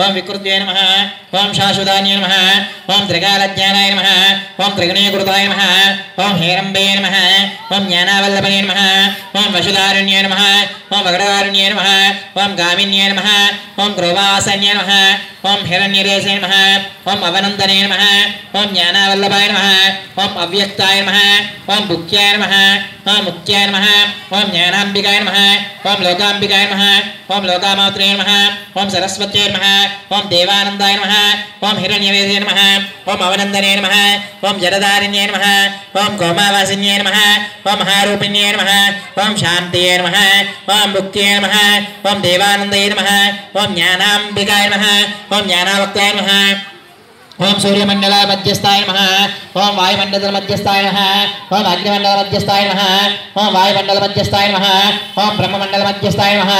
ఓం వికృత్యై నమ ఓం శాశ్వతాన్యై నమ ఓం త్రికాలజ్ఞానాయ నమ ఓం త్రిగణీకృతాయ నమ ఓం హేరంబే నమ ఓం జ్ఞానావల్లభనే నమ ఓం వసుదారుణ్యై నమ ओम अग्रवारुण्य नम ओं गामिन्य नम ओं ग्रोवासन्य नम ओं हिरण्यरेशय नम ओं अवनंदने नम ओं ज्ञानवल्लभाय नम ओं अव्यक्ताय नम ओं भुक्याय नम ओं मुक्त्याय नम ओं ज्ञानांबिकाय नम ओं लोकांबिकाय नम ओं लोकामात्रे नम ओं सरस्वत्यै नम ओं देवानंदाय नम ओं हिरण्यवेशय नम ओं अवनंदने नम ओं जलधारिण्य नम ओं गोमावासिन्य नम ओं महारूपिण्य नम ओं शांतिये नम ॐ मुक्त्यै नमः। ॐ देवानन्दै नमः। ॐ ज्ञानाम्बिकाय नमः। ॐ ज्ञानावक्ताय नमः। ओम सूर्यमंडल मध्यस्थाय नम ओम वायुमंडल मध्यस्थाय नम ओम अग्निमंडल मध्यस्थाय नम ओम वायुमंडल मध्यस्थाय नम ओम ब्रह्ममंडल मध्यस्थाय नम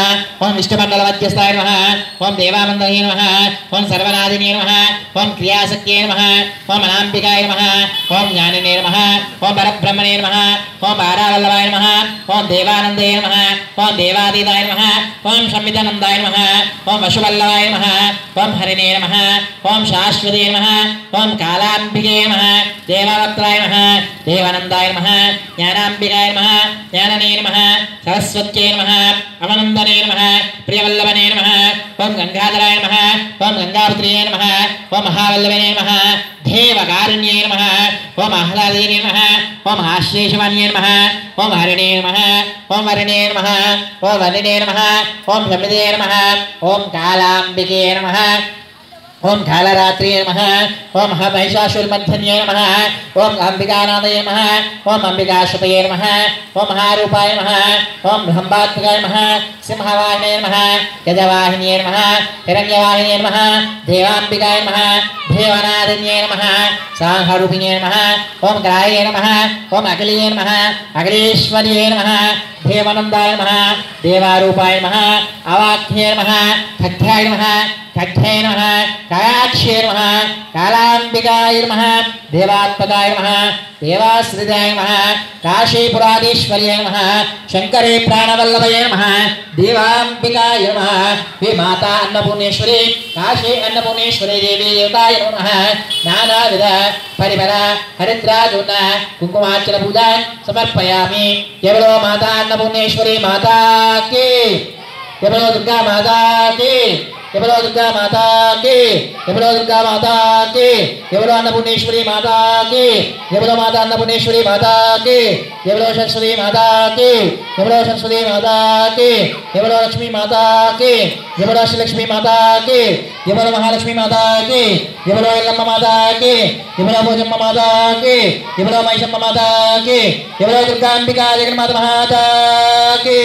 ओम विष्णुमंडल मध्यस्थाय नम ओम देवामंडल नम ओम सर्वनादिने नम ओम क्रियाशक्ये नम ओम अनाबिकाय नम ओम ज्ञानिने नम ओम परब्रह्मणे नम ओम बारावल्लभाय नम ओम देवानंदे नम ओम देवादीताय नम ओम संविदानंदाय नम ओम वशुवल्लभाय नम ओम हरिणे नम ओम शाश्वते नम नमः ॐ कालाम्बिके नमः देवावत्राय नमः देवानन्दाय नमः ज्ञानाम्बिकाय नमः ज्ञानने नमः सरस्वत्यै नमः अवनन्दने नमः प्रियवल्लभने नमः ॐ गङ्गाधराय नमः ॐ गङ्गापुत्र्ये नमः ॐ महावल्लभने नमः देवकारुण्ये नमः ॐ आह्लादये नमः ॐ आश्लेषवाण्ये नमः ॐ हरिणे नमः ॐ वरिणे नमः ॐ वरिणे नमः ॐ समृदे नमः ॐ कालाम्बिके नमः ओम कालरात्रि नम, ओम महिषासुरमर्धन्य नम, ओम अंबिकानाद नम, ओम अंबिकाशत नम, ओम महारूपाय नम, ओम ब्रह्मात्मक नम सिंहवाहिने नम गजवाहिने नम हिण्यवाहिने नम देवांबिकाय नम, देवनादिन्ये नम सांहरूपिणे नम, ओम ग्राहे नम, ओम अखिलिये नम, अखिलेश्वर्ये नम हेमनंदाय नमः, देवारूपाय नमः, अवाख्ये नमः खट्ठाय नमः खट्ठाय नमः कायाक्षे नमः कालांबिकाय नमः, देवात्मकाय नमः, देवाश्रिताय नमः काशीपुरादीश्वर्याय नमः शंकरे प्राणवल्लभये नमः देवांबिकाय नम। हे माता अन्नपूर्णेश्वरी, काशी अन्नपूर्णेश्वरी देवी, देवताय नम। नानाविध परिमल हरिद्राजून कुंकुमाचल पूजा समर्पयामि। केवलो माता अन्नपूर्णेश्वरी, माता की। केवलो दुर्गा, माता की। ఎవరో దుర్గా మాతాకి ఎవరో దుర్గా మాతాకి ఎవరో అన్నపూర్ణేశ్వరి మాతాకి ఎవరో మాత అన్నపూర్ణేశ్వరి మాతాకి ఎవరో సరస్వతి మాతాకి ఎవరో సరస్వతి మాతాకి ఎవరో లక్ష్మీ మాతాకి ఎవరో శ్రీలక్ష్మీ మాతాకి ఎవరో మహాలక్ష్మి మాతాకి ఎవరో ఎల్లమ్మ మాతాకి ఎవరో భోజమ్మ మాతాకి ఎవరో మైసమ్మ మాతాకి ఎవరో దుర్గాంబికా జగన్మాత మాతాకి